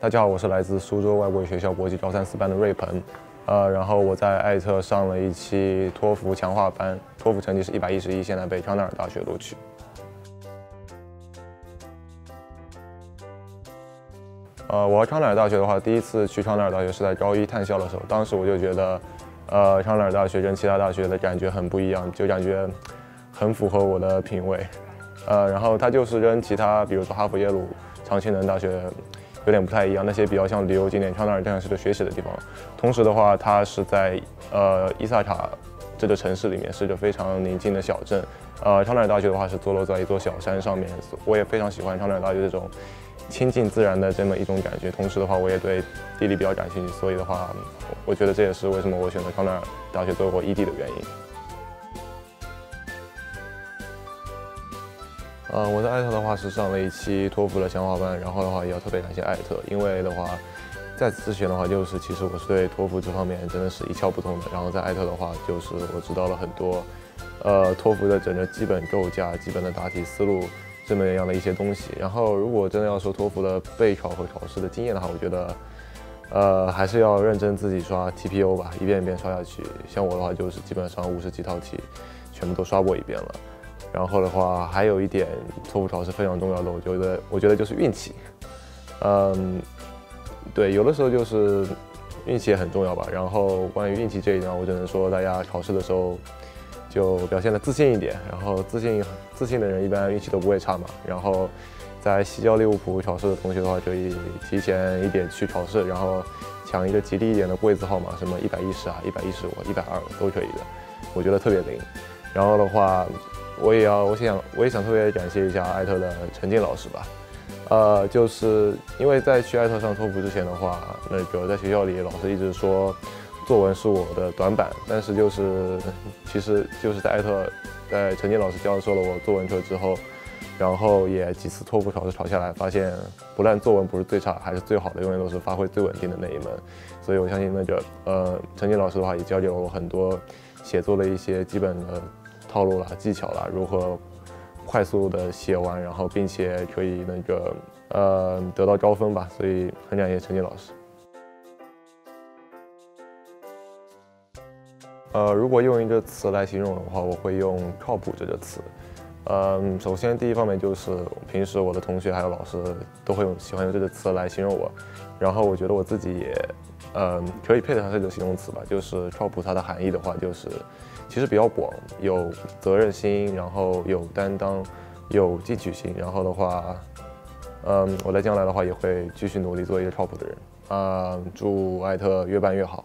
大家好，我是来自苏州外国语学校国际高三四班的瑞鹏，呃，然后我在艾特上了一期托福强化班，托福成绩是一百一十一，现在被康奈尔大学录取。呃，我和康奈尔大学的话，第一次去康奈尔大学是在高一探校的时候，当时我就觉得，呃，康奈尔大学跟其他大学的感觉很不一样，就感觉很符合我的品味，呃，然后它就是跟其他，比如说哈佛、耶鲁、常青藤大学。有点不太一样，那些比较像旅游景点，康奈尔更像是个学习的地方。同时的话，它是在呃伊萨卡这个城市里面，是一个非常宁静的小镇。呃，康奈尔大学的话是坐落在一座小山上面，我也非常喜欢康奈尔大学这种亲近自然的这么一种感觉。同时的话，我也对地理比较感兴趣，所以的话，我觉得这也是为什么我选择康奈尔大学作为我异地的原因。呃，我在艾特的话是上了一期托福的强化班，然后的话也要特别感谢艾特，因为的话，在此之前的话就是其实我是对托福这方面真的是一窍不通的，然后在艾特的话就是我知道了很多，呃，托福的整个基本构架、基本的答题思路这么样的一些东西。然后如果真的要说托福的备考和考试的经验的话，我觉得，呃，还是要认真自己刷 TPO 吧，一遍一遍刷下去。像我的话就是基本上五十几套题全部都刷过一遍了。然后的话，还有一点托福考试非常重要的，我觉得，我觉得就是运气。嗯，对，有的时候就是运气也很重要吧。然后关于运气这一点，我只能说大家考试的时候就表现的自信一点。然后自信自信的人一般运气都不会差嘛。然后在西交利物浦考试的同学的话，可以提前一点去考试，然后抢一个吉利一点的柜子号码，什么一百一十啊、一百一十五、一百二都可以的，我觉得特别灵。然后的话。我也要，我想，我也想特别感谢一下艾特的陈静老师吧。呃，就是因为在去艾特上托福之前的话，那个在学校里老师一直说作文是我的短板，但是就是其实就是在艾特，在陈静老师教授了我作文课之后，然后也几次托福考试考下来，发现不但作文不是最差，还是最好的，永远都是发挥最稳定的那一门。所以我相信那个呃陈静老师的话也教给了我很多写作的一些基本的。套路啦，技巧啦，如何快速的写完，然后并且可以那个呃得到高分吧，所以很感谢陈静老师。呃，如果用一个词来形容的话，我会用“靠谱”这个词。嗯，首先第一方面就是平时我的同学还有老师都会用喜欢用这个词来形容我，然后我觉得我自己也嗯可以配得上这个形容词吧，就是靠谱。它的含义的话就是。其实比较广，有责任心，然后有担当，有进取心，然后的话，嗯，我在将来的话也会继续努力做一个靠谱的人，啊，祝艾特越办越好。